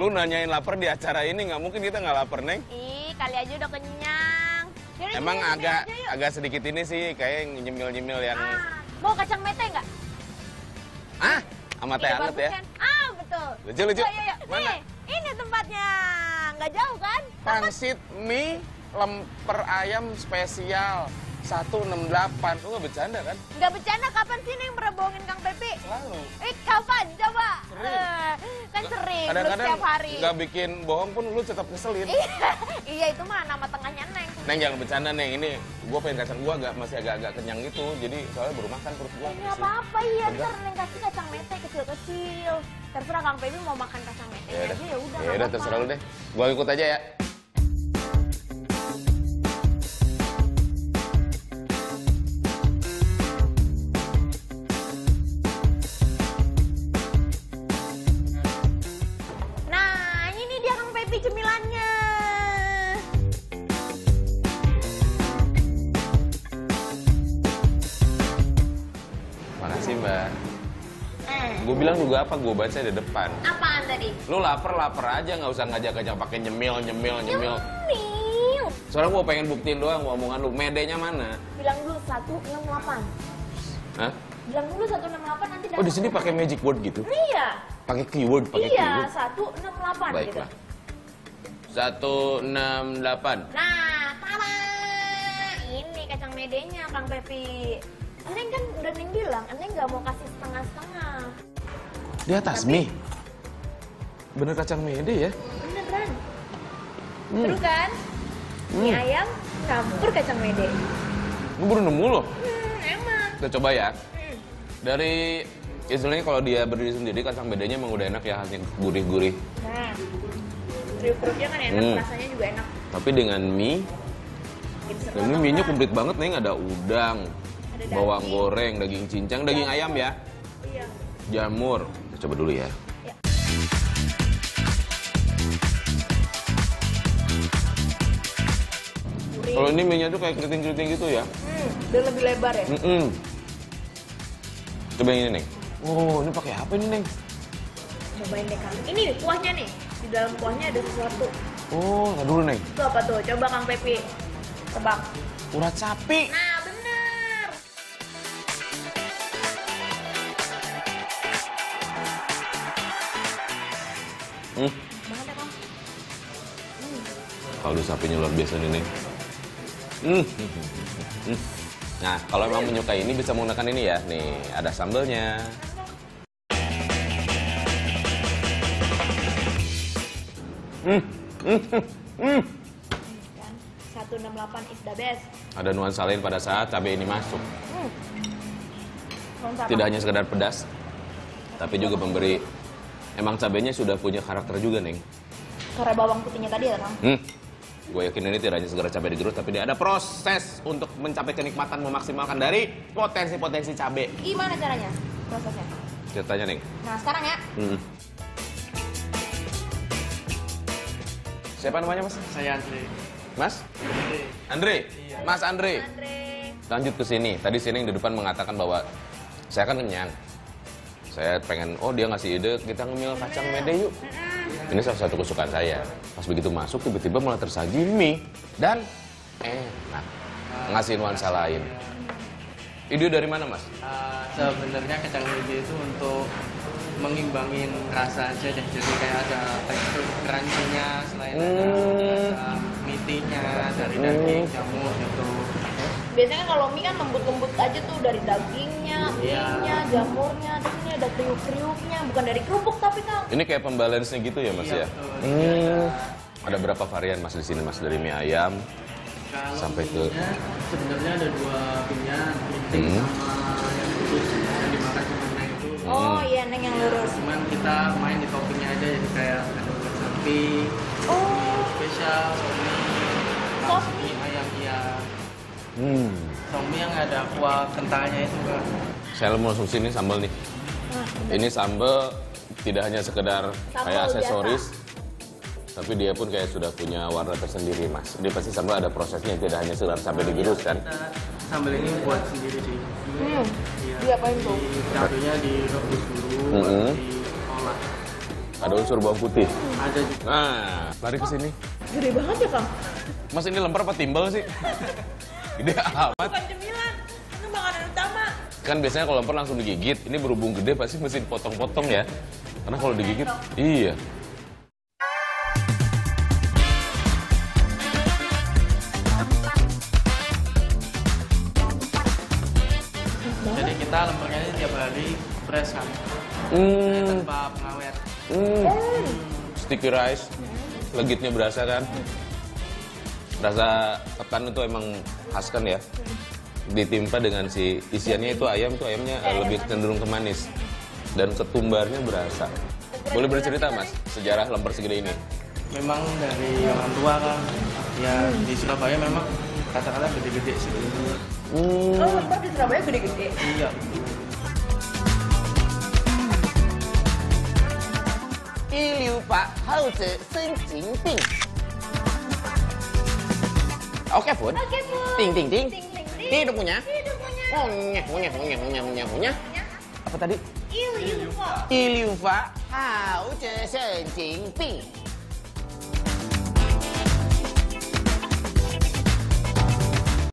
lu nanyain lapar di acara ini nggak mungkin kita nggak lapar, Neng. Ih, kali aja udah kenyang. Yaudah, Emang yuk, agak yuk, yuk. agak sedikit ini sih kayak nyemil-nyemil yang Ah, mau kacang mete nggak? ah sama teh Iya, anget ya. kan? Ah, betul. Lucu, lucu. Ayo, ayo. Mana? Nih, ini tempatnya. Nggak jauh kan? Pangsit mie lemper ayam spesial 168. Lu nggak bercanda kan? Nggak bercanda, kapan sih Neng pernah bohongin Kang Pepi? Selalu. Eh, kapan? Coba. Sering. Eh, kan sering, Kadang-kadang setiap hari. nggak bikin bohong pun lu tetap ngeselin. iya, itu mah nama tengahnya Neng. Neng jangan bercanda Neng, ini gua pengen kacang gua agak masih agak-agak kenyang gitu. Jadi soalnya baru makan perut gua. Ini apa-apa, iya. Ntar Neng kasih kacang mete kecil-kecil. Terserah Kang Pepi mau makan kacang mete Ya aja, udah. ya udah. Ya nggak udah terserah lu deh. Gua ikut aja ya. Mbak. Eh, Gue bilang juga apa? Gue baca di depan. apaan tadi? Lu lapar lapar aja nggak usah ngajak-ngajak pakai nyemil nyemil nyemil. Nyemil. Soalnya gue pengen buktiin doang omongan lu. Medenya mana? Bilang dulu 168. Hah? Bilang dulu 168 nanti Oh di sini pakai magic word gitu? Iya. Pakai keyword, pakai Iya, keyword. 168 gitu. Baiklah. 168. Nah, tada! Ini kacang medenya Kang Pepi. Neng kan udah Neng bilang, Neng nggak mau kasih setengah-setengah. Di atas Tapi- mie. Bener kacang mede ya? Beneran. Hmm. Seru kan? Mie Hmm. ayam campur kacang mede. Gue baru nemu loh. Hmm, emang. Kita coba ya. Hmm. Dari istilahnya kalau dia berdiri sendiri kacang bedanya emang udah enak ya khasnya gurih-gurih. Nah, kriuk-kriuknya kan enak, Hmm. rasanya juga enak. Tapi dengan mie, dan ini mie-nya komplit banget nih ada udang, Ada bawang daging. goreng, daging cincang, daging ayam ya, Iya. jamur. Kita coba dulu ya. Ya. Gurih. Kalau ini mie-nya tuh kayak keriting-keriting gitu ya. Hmm, dan lebih lebar ya. Mm-mm. Coba yang ini, Neng. Oh, ini pakai apa ini, Neng? Cobain deh Kang. Ini nih, kuahnya nih. Di dalam kuahnya ada sesuatu. Oh, ntar dulu, Neng. Itu apa tuh? Coba Kang Pepi. Tebak. Urat sapi. Nah, Hmm, Banget ya kaldu sapinya luar biasa nih, Neng. Hmm. Hmm. Nah, kalau emang menyukai ini bisa menggunakan ini ya. Nih, ada sambelnya. Hmm. Hmm. Hmm. Kan? 168 is the best. Ada nuansa lain pada saat cabai ini masuk. Hmm. Tidak hanya sekedar pedas, tapi juga memberi emang cabainya sudah punya karakter juga, Neng. Karena bawang putihnya tadi ya Kang. Hmm. Gue yakin ini tidak hanya segera cabai digerus, tapi dia ada proses untuk mencapai kenikmatan memaksimalkan dari potensi-potensi cabai. Gimana caranya prosesnya? Ceritanya, Neng. Nah, sekarang ya. Hmm. Siapa namanya, Mas? Saya Andre. Mas? Andre? Mas Andre. Andre. Lanjut ke sini. Tadi sini yang di depan mengatakan bahwa saya kan kenyang. Saya pengen, oh dia ngasih ide, kita ngemil kacang mede yuk. Ini salah satu kesukaan saya. Pas begitu masuk, tiba-tiba malah tersaji mie. Dan enak. Ngasih nuansa lain. Ide dari mana, Mas? Uh, sebenarnya kacang hijau itu untuk mengimbangin rasa aja deh. Jadi kayak ada tekstur crunchy-nya selain ada Hmm. rasa meaty-nya dari daging jamur gitu. Biasanya kalau mie kan lembut-lembut aja tuh dari dagingnya, Iya. mie-nya, jamurnya, terus ini ada kriuk-kriuknya, bukan dari kerupuk tapi Kang. Ini kayak pembalance gitu ya, Mas Iya, ya? betul. Hmm. Ada berapa varian Mas di sini, Mas? Dari mie ayam. Kalau Sampai ke- sebenarnya ada dua pilihan, Hmm. sama yang lurus yang dimakan sebenarnya itu. Oh iya, Neng yang lurus. Cuman kita main di toppingnya aja jadi kayak ada sapi, Oh, spesial, somi, Hmm. Yang ada kuah kentangnya itu enggak. Saya mau langsung sini sambal nih. nah, Ini sambal tidak hanya sekedar Sambal kayak biasa. aksesoris, tapi dia pun kayak sudah punya warna tersendiri, Mas. Ini pasti sambal ada prosesnya, tidak hanya sekedar sampai digerus kan? Kita sambal ini buat sendiri sih. hmm, Iya. diapain tuh? Cabai-nya direbus dulu, Mm-mm. baru diolah. Ada unsur bawang putih. Ada juga Nah, lari ke sini. Gede banget ya, Kang? Mas ini lemper apa timbal sih? Gede amat. Bukan cemilan, itu makanan utama. Kan biasanya kalau lemper langsung digigit. Ini berhubung gede pasti mesti potong-potong ya. Karena kalau digigit, iya. Jadi kita lempernya ini tiap hari fresh kan, Hmm, tanpa pengawet. hmm. Sticky rice. Legitnya berasa kan? Rasa tekan itu emang khas kan ya? Ditimpa dengan si isiannya itu ayam tuh ayamnya eh, lebih cenderung ke manis. Dan ketumbarnya berasa. Boleh bercerita mas, sejarah lemper segede ini? Memang dari orang tua kan, ya di Surabaya memang kata-kata gede-gede sih. Hmm. Oh, lemper di Surabaya gede-gede. Iya. 一六八后者生疾病。 Oke, okay, Fun. Oke. Ting ting ting. Ini udah punya. Ini udah punya. Punya punya punya monyek, monyek. Apa tadi? Iliufa. Iliufa. Hao, ce, sen, ting.